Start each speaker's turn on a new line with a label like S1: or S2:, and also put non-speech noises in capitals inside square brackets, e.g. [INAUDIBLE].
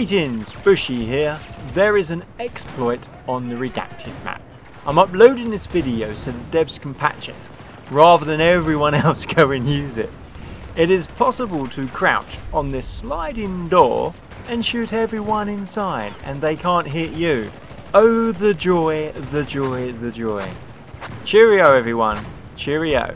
S1: Greetings, Bushy here. There is an exploit on the redacted map. I'm uploading this video so the devs can patch it, rather than everyone [LAUGHS] else go and use it. It is possible to crouch on this sliding door and shoot everyone inside and they can't hit you. Oh the joy, the joy, the joy. Cheerio everyone. Cheerio.